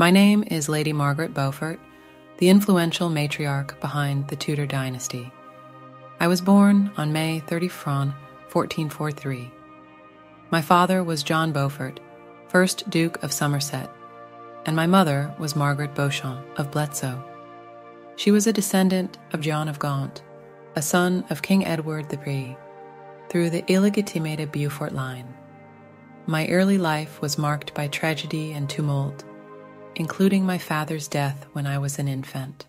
My name is Lady Margaret Beaufort, the influential matriarch behind the Tudor dynasty. I was born on May 31, 1443. My father was John Beaufort, 1st Duke of Somerset, and my mother was Margaret Beauchamp of Bletsoe. She was a descendant of John of Gaunt, a son of King Edward III, through the illegitimated Beaufort line. My early life was marked by tragedy and tumult including my father's death when I was an infant.